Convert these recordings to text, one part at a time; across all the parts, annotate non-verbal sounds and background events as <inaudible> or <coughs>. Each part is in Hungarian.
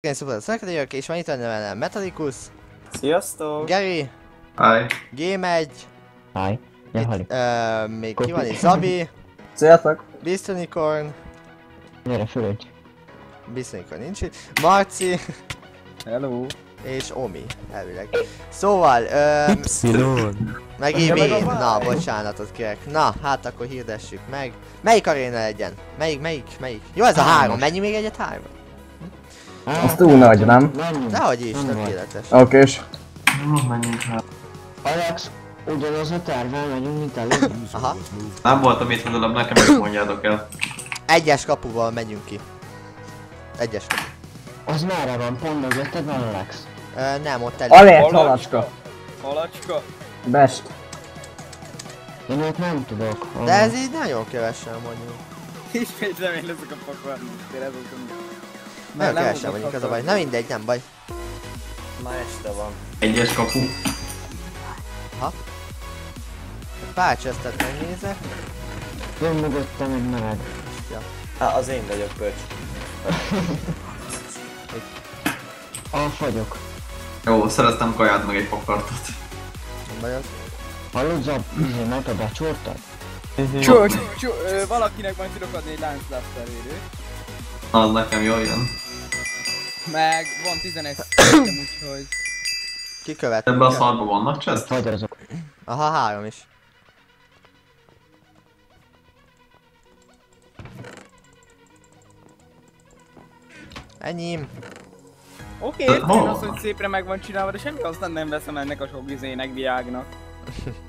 Én Super Szakadélyök, és van itt a nevelem Metallicus, Sziasztok! Gary, Hi. Game 1, Háj, ja, itt, ö, még ki van itt, Zabi, Sziasztok! Bistonicorn, Gyere, fölögy. Bistonicorn nincs itt, Marci, Hello! és Omi, elvileg. Szóval, ö, Y. meg Ibi, na, bocsánatot kérek. Na, hát akkor hirdessük meg. Melyik aréna legyen? Melyik, melyik, melyik? Jó, ez a három, menjünk még egyet három? Az túl nagy, nem? Dehogy is, tökéletes. Oké, és Menjünk rá. Alex, ugyanaz a tervvel megyünk, mint előbb. Aha, Nem voltam itt legalább nekem is mondjátok el. egyes kapuval megyünk ki. Egyes kapu. Az merre van? Pont mögötted van, Alex? Ö, nem, ott elég. Alért halacska! Halacska? Best! Én ott nem tudok. De ez így nagyon kevesen mondjuk. Ismétlem én leszek a pakar, ez az Nagyon kevesen mondjuk, az a baj. Na mindegy, nem baj. Ma este van. Egyes kapu. Pár csesztet megnézek. Jön mögöttem egy meleg. Hát az én vagyok, pöcs. Alf vagyok. Jó, szereztem kaját meg egy pakartot. Nem baj az. Hallod, Zab, izé, meg a becsortad? Csó, csó, ö, valakinek majd tudok adni egy Lance Blaster védőt. Az nekem jól jön. Meg van 11 <coughs> szintem, úgyhogy... Ki követ? Ebben a szarban vannak chest? Vagy azok. Aha, három is. Enyém. Oké, értem hol az, hogy szépre meg van csinálva, de semmi aztán nem veszem ennek a sok izének, viágnak. <laughs>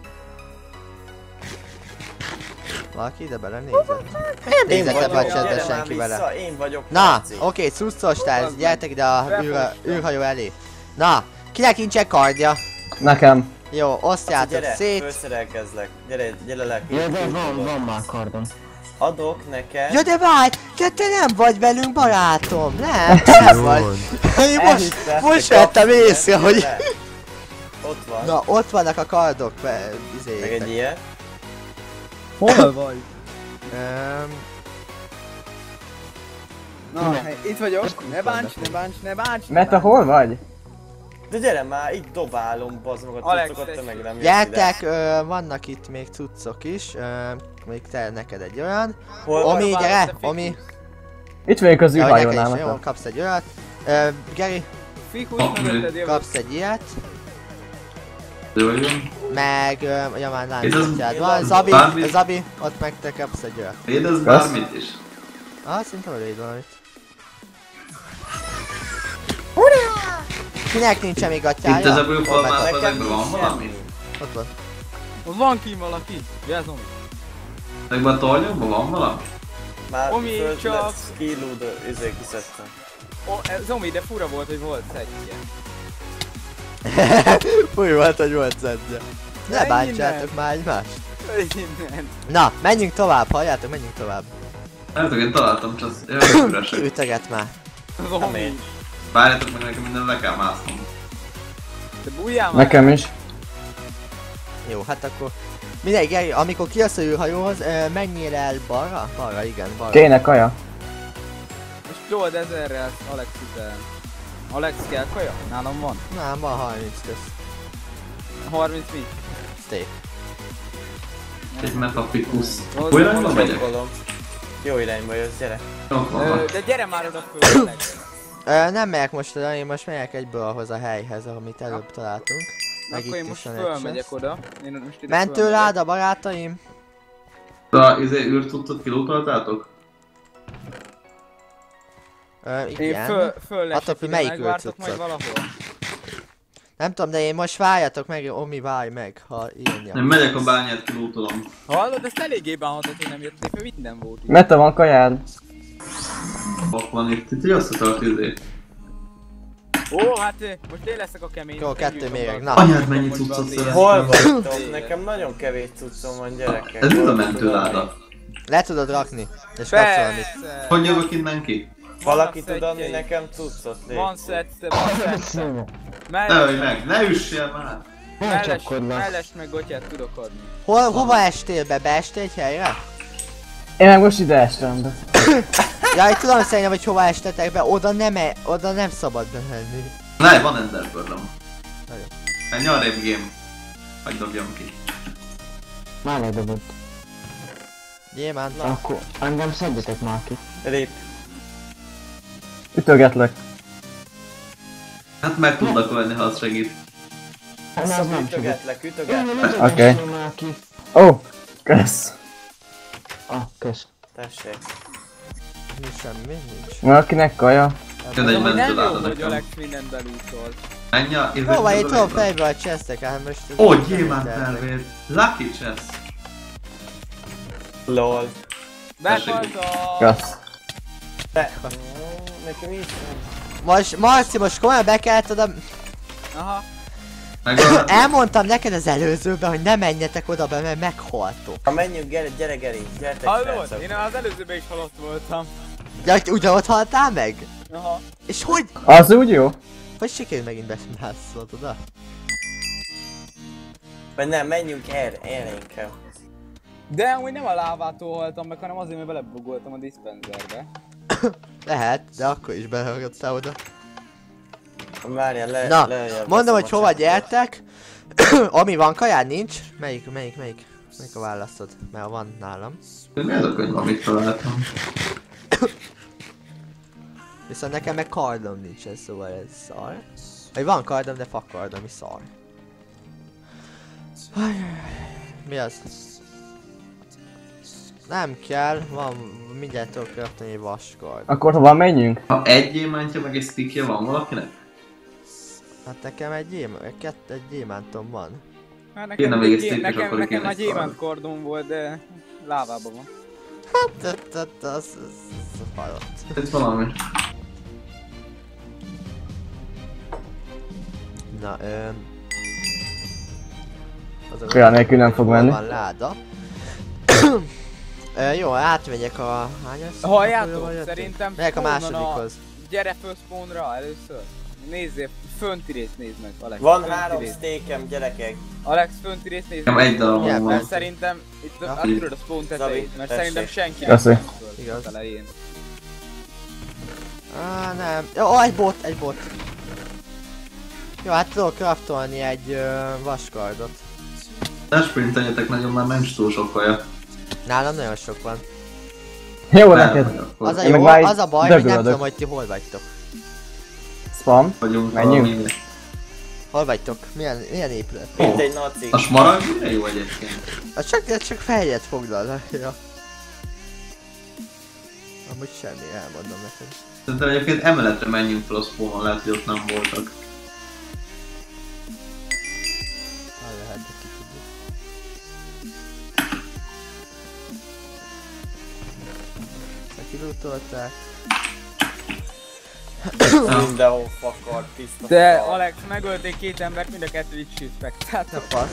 Valaki ide bele nézett? Nem nézett ebbe a chatbe senki bele. én vagyok Na, oké, cuccos társ, gyertek ide a űr, űrhajó elé. Na, kinek nincsen kardja? Nekem. Jó, osztjátok Gyere, szét. főszerelkezlek. Gyere, gyere le. Ja, de van, van már kardom. Adok neked. Ja de várj, te, te nem vagy velünk barátom, nem, te nem vagy. Én most, most te vettem észre, hogy... Ott van. Na, ott vannak a kardok, be, Meg egy ilyet. Hol vagy? Öm, Na, hey, itt vagyok. Ne bánts, ne bánts, ne bánts. ne Meta, bánts. hol vagy? De gyere már, itt dobálom, bazd meg a Alex, cuccokat, te meg nem Gyertek, ö, vannak itt még cuccok is, ö, még te neked egy olyan. Hol Omi, vagy? gyere, Omi. Itt vagyok az űrhajónál, is, jó, kapsz egy olyat. Ö, Geri, Fikus, kapsz egy ilyet. Meg, ja már Ez az- láncotjád van. Zabi, Zabi, ott meg te kapsz egy olyat. Védez bármit is. Ah, szerintem előid valamit. Kinek nincsen még gatyája? Itt ez a beteg? ezekben van valami? Ott van. Ott van ki valaki. Jelzom. Ezekben a tornyokban van valami? Már Omi, föld csak- lesz, kilúd, izé kiszedtem. Ó, ez Omi, de fura volt, hogy volt egy ilyen. Fúj volt, hogy volt szedje. Ne bántsátok már egymást. Innen. Na, menjünk tovább, halljátok, menjünk tovább. Nem tudom, én találtam, csak jaj, <coughs> üresek. Üteget már. Én. Várjátok meg, nekem minden le kell másznom. Te bújjál már. Nekem is. Jó, hát akkor... Mindegy, Geri, amikor kijössz a űrhajóhoz, menjél el balra? Balra, igen, balra. Kéne kaja. Most told ezerrel Alex után. Alex kell kaja? Nálam van. Nem, van 30 köz. 30 mi? Steak. Egy metafikusz. Az- Hol irányba megyek? Jó irányba jössz, gyere. De gyere már oda föl, <coughs> nem megyek most oda, én most megyek egyből ahhoz a helyhez, amit előbb találtunk. Meg Akkor én most is van egy fölmegyek oda. Én most ide Mentő fölmegyek. láda, barátaim? De izé űrtudtot kilótoltátok? Ö, Én igen. föl, föl Attól ide, melyik majd valahol. Nem tudom, de én most várjatok meg, Omi várj meg, ha írja. Én megyek a bányát, kilótolom. Hallod, ezt eléggé bánhatod, hogy nem jöttél fel, minden volt itt. Meta, van kajád? Ott van itt, itt összetart izé. Ó, hát ö, most én leszek a kemény. Jó, kettő méreg, na. Anyád, mennyi cuccot élet. Hol vagytok? Nekem nagyon kevés cuccom van, gyerekek. Ez mind a mentőláda. Le tudod rakni, és kapsz valamit. Hogy jövök innen ki? Valaki tud adni nekem cuccot, légy Van szette, van szette. Ne ölj meg, ne üssél már! Csapkodlak. mellest meg gotyát tudok adni. Hol, hova estél be? Beestél egy helyre? Én meg most ide estem be. <coughs> Jaj, tudom szerintem, hogy hova estetek be, oda nem, e, oda nem szabad bemenni. Ne, van Ender Pearl-em. Nagyon. Menj arrébb game. Hagy dobjam ki. Már ledobott. Gyémánt. Akkor engem szedjetek már ki. Rip. Ütögetlek. Hát meg tudnak venni, ha az segít. Hát az nem. Ütögetlek, ütögetlek. Oké. Ó, oh, kösz. Ah, kösz. Tessék. Nincs semmi, nincs. Valakinek kaja. Jön egy Amúgy nem jó, mentőláda hogy nekem. Alex mindent belúszolt. Menj a... Jó, vagy itt tudom fejbe a chestek, hát most... Ó, gyémánt felvér. Lucky chest. LOL. Behaltam! Kösz. Te... Nekem is van. Most, Marci, most komolyan be kellett oda... Aha. A... Elmondtam neked az előzőben, hogy ne menjetek oda be, mert meghaltok. Ha menjünk, gyere, gyere, Geri, gyertek Hallod? Én az előzőben is halott voltam. Ja, ugyanott haltál meg? Aha. És hogy? Az úgy jó? Hogy sikerült megint beszállszolod oda? Vagy nem, menjünk erre, erre inkább. De amúgy nem a lávától haltam meg, hanem azért, mert belebugoltam a diszpenzerbe. Lehet, de akkor is belehallgattál oda. Várjál, le, Na, lejjebb mondom, hogy hova gyertek. <coughs> Ami van, kajád nincs? Melyik, melyik, melyik? Melyik a választod? Mert van nálam. Mi az a könyv, amit találtam? Viszont nekem meg kardom nincsen, szóval ez szar. Vagy van kardom, de fakardom is szar. Mi az? Nem kell, van, mindjárt tudok craftolni egy vaskard. Akkor hova menjünk? Ha egy gyémántja meg egy stickje van valakinek? Hát nekem egy gyém, kett, egy gyémántom van. Hát nekem, még egy és nekem, nekem egy gyémánt kordon volt, de lávában van. Hát, az, az, az, az halott. Ez valami. Na, öm... A- Olyan nélkül nem fog menni. Van láda. <coughs> <coughs> Ö, jó, átmegyek a... Hányas? Halljátok, szerintem Megyek a másodikhoz. Gyere föl spawnra először. Nézzél, fönti részt nézd meg, Alex. Van három steakem, gyerekek. Alex, fönti részt nézd meg. egy Igen, van. Mert szerintem itt Ja. a spawn tetejét, mert tessék. szerintem senki nem Köszi. Igaz. az elején. Á, nem. Jó, egy bot, egy bot. Jó, hát tudok craftolni egy ö, vaskardot. Ne sprinteljetek nagyon, már nincs túl sok kaja. Nálam nagyon sok van. Jó Nem, neked. Az a jó, az a baj, hogy nem dögölödök. tudom, hogy ti hol vagytok. Spam. Vagyunk Menjünk. Hol vagytok? Milyen, milyen épület? Mint egy naci. A smaragd mire jó egyébként? Az csak, csak fejjel foglal. Ja. Amúgy semmi, elmondom neked. Szerintem egyébként emeletre menjünk fel a spawnon, lehet, hogy ott nem voltak. Ezt kilutolták. Mindenhol fakar, tiszta De fakar. Alex, megölték két embert, mind a kettő így disrespect. Na fasz.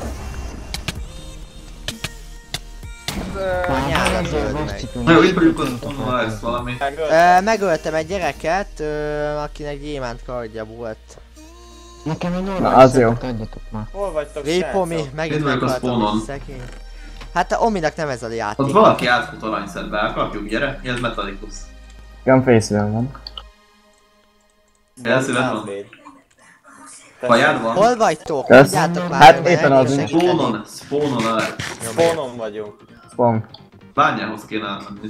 Már nyáron hát ezzel öld meg. vascipőn Na jó, itt vagyunk az valami. Megöltem egy gyereket, ö, akinek gyémánt kardja volt. Nekem egy Na, normális az jó. adjatok már. Hol vagytok, Répomi, megint a meghaltam, spawnon. szegény. Hát a Ominak nem ez a játék. Ott valaki átfut aranyszedbe, elkapjuk, gyere, ez Metallicus. Face van. Elszíved van? Kajád van? Hol vagytok? Kösz. Mondjátok már, Hát éppen el az. Spawnon, spawnon alá. Spawnon vagyunk. Spam. Bányához kéne elmenni.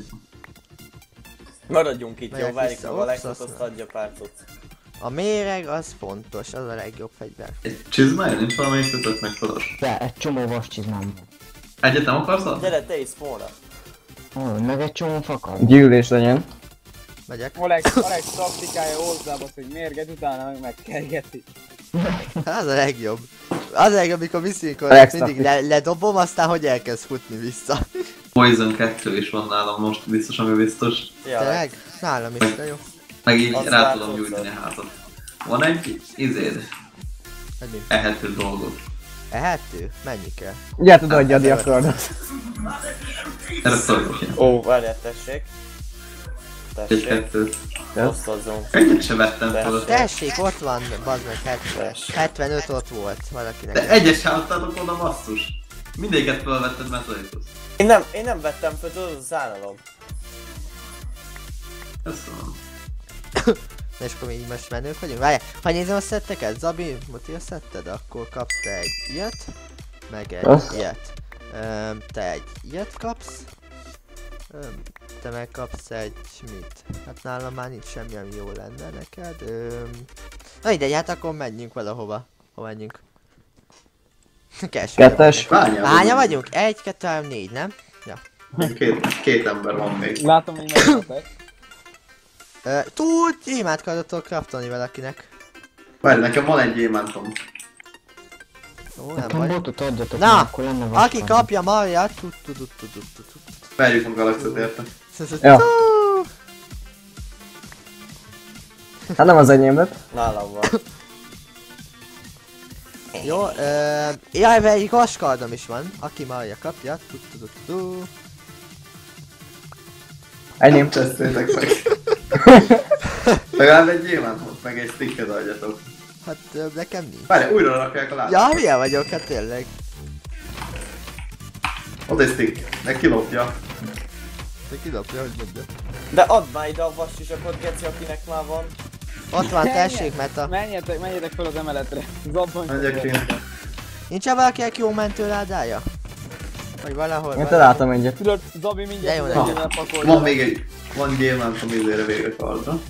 Maradjunk itt, jó? Várjuk a Ups, Alexot, azt adja pár cucc. A méreg az fontos, az a legjobb fegyver. Egy csizmája nincs valamelyik kötött meg felos. De egy csomó vascsizmám van. Egyet nem akarsz adni? Gyere te is spawnra. Meg egy csomó fakar. Gyűlés legyen. Megyek. Alex, Alex taktikája hozzábasz, hogy mérget, utána meg megkergeti. <laughs> Az a legjobb. Az a legjobb, amikor Alex mindig le, ledobom, aztán hogy elkezd futni vissza. <laughs> Poison 2 is van nálam most, biztos, ami biztos. Ja, Tényleg? Nálam is, de jó. Meg így Azt rá tudom gyújtani a házat. Van egy izéd, ehető dolgod. Ehető? Mennyi kell? Ugye tudod adja a diakardot. Erre szólok én. Ó, várjál, tessék. Egy Tessék, kettőt. osztozzunk. Egyet se vettem fel. Tessék, ott van, bazd meg, 70, Tessék. 75 ott volt valakinek. De egyet se adtátok oda basszus. Mindéket felvetted Metallicus. Én nem, én nem vettem fel, tudod, az állalom. Köszönöm. Na és akkor mi így most menők vagyunk? Várjál, ha nézem a szetteket, Zabi, Muti a szetted, akkor kapsz te egy ilyet, meg egy Azt. ilyet. Öm, te egy ilyet kapsz, Öm, te meg kapsz egy mit? Hát nálam már nincs semmi, ami jó lenne neked. Öm, na mindegy, hát akkor menjünk valahova. Hova menjünk? <laughs> Kettes. Bányában Hányan vagyunk? Egy, kettő, három, négy, nem? Két, két ember van még. Látom, hogy megkapek. <coughs> Ö, Tud, imádkozatok kraftolni valakinek. Várj, nekem van egy gyémántom. Ó, nem baj. botot adjatok, Na, akkor lenne Aki kapja Marjat, tud, tud, tud, tud, tud, tud. Verjük meg Alexot érte. Ja. Hát nem az enyém lett. Nálam van. Jó, ö, jaj, mert egy vaskardom is van. Aki Marja kapja, tud, tud, tud, tud. Enyém. Tesztétek meg. <laughs> Legalább egy gyémántot, meg egy sticket adjatok. Hát nekem nincs. Várj, újra rakják a lábát. Ja, milyen vagyok, hát tényleg. Ott egy stick. Meg kilopja. Te kidobja, hogy mondja. De add már ide a vassisakot, Geci, akinek már van. Ott van, tessék, Meta. Menjetek, menjetek fel az emeletre. Zabban Megyek én. Nincsen valakinek jó mentőládája? Vagy valahol? Én találtam egyet. Tudod, Zabi mindjárt De jó, hogy pakolja. Van még egy... Van gyémántom izére vége kardra.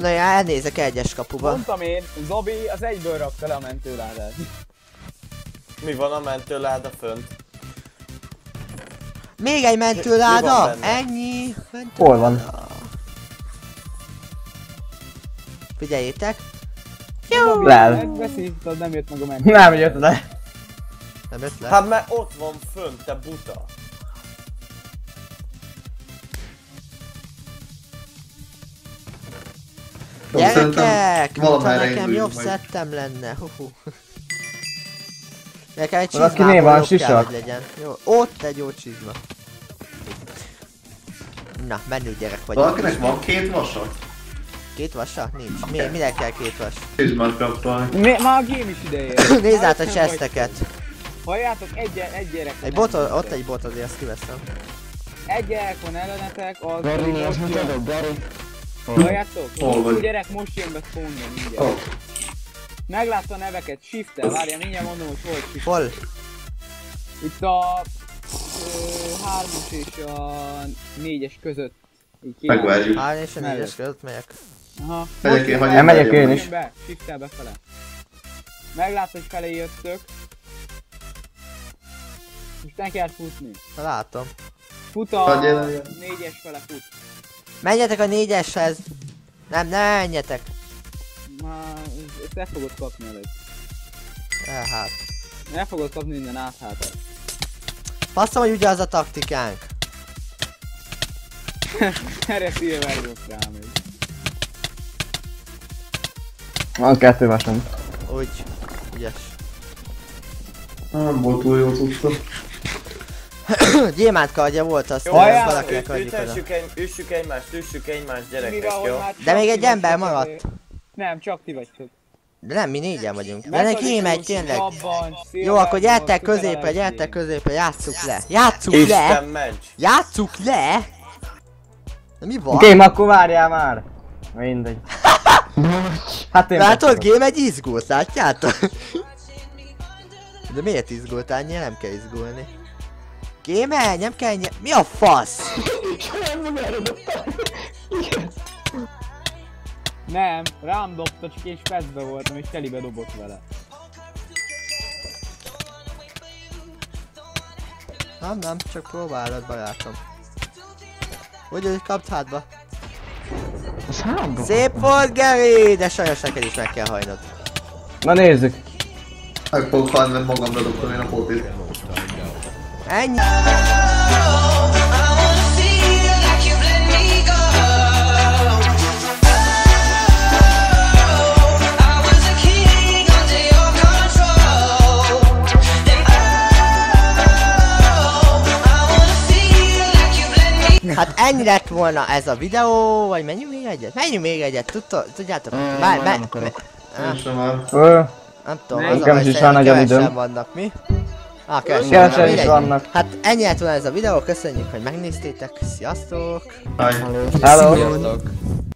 Na ja, elnézek egyes kapuba. Mondtam én, Zabi az egyből rakta le a mentőládát. Mi van a mentőláda fönt? Még egy mentőláda? Ennyi. Hol van? mentőláda. Figyeljétek. Zabi, Lel. Nem jött meg a mentő. Nem jött le. Nem jött le? Hát mert ott van fönt, te buta. Gyerekek! Mintha nekem induljunk jobb majd. szettem lenne. Huhu. Nekem egy csizmából van, jobb kell, sisak? hogy legyen. Jó, ott egy jó csizma. Na, menő gyerek vagyok. Valakinek van két vasa? Két vasa? Nincs. Mi, minek kell két vas? Csizmát kaptolni. Né, már a game is ideje. Nézd át a chesteket. Halljátok, egy, egy gyerek van Egy bot, ott egy bot azért, azt kiveszem. Egy gyerek van ellenetek, az Gary, most mit adok, Gary. Halljátok? Hol A vagy? gyerek most jön be spawnba mindjárt. Oh. Meglátta a neveket, shift-tel, várja, mindjárt mondom, hogy hol shift. Hol? Itt a ö, hármas és a négyes között. Így kiáll. Megverjük. Hány és a Mellett. négyes között megyek. Aha. Megyek én, Nem megyek én meg. is. be, shift-tel befele. Meglátta, hogy felé jöttök. Most neki kell futni. Látom. Fut a Hagyj el, el. négyes fele fut. Menjetek a négyeshez! Nem, ne menjetek! Már ezt el fogod kapni előtt. El hát. El fogod kapni minden áthátat. Faszom, hogy ugye az a taktikánk. <laughs> Erre szilver volt rá még. Van kettő vasom. Úgy. Ügyes. Nem volt túl jó tudta. <coughs> Gyémánt kardja volt, azt azt ajánlom, valakinek adjuk oda. Üssük, egy, üssük egymást, üssük egymást, gyerekek, hogy jó? már De még egy ember maradt. Nem, csak ti vagytok. De nem, mi négyen vagyunk. De neki én megy, tényleg. Jó, akkor gyertek középre, gyertek középre, játsszuk le. Játsszuk le! Játsszuk le! De mi van? Game, akkor várjál már. Mindegy. <laughs> Hát én Látod, game egy izgult, látjátok? <laughs> De miért izgult annyira? Nem kell izgulni. Game, nem kell ennyi... Mi a fasz? Nem, rám dobta, csak én specbe voltam és telibe dobott vele. Nem, nem, csak próbálod, barátom. Úgy, hogy kapd hátba. Szép volt, Gary! De sajnos neked is meg kell hajnod. Na nézzük. Meg fogok mert magamra dobtam én a potit. Ennyi. Hát ennyi lett volna ez a videó, vagy menjünk még egyet? Menjünk még egyet, tudta, tudjátok? Mm, Már, nem már, akarok. Ah, Én sem már. Nem tudom, az a baj, nagyon vannak, mi? Ah, keresem. Kevesen is vannak. Hát ennyi lett volna ez a videó, köszönjük, hogy megnéztétek, sziasztok! Aj. Hello! Sziasztok!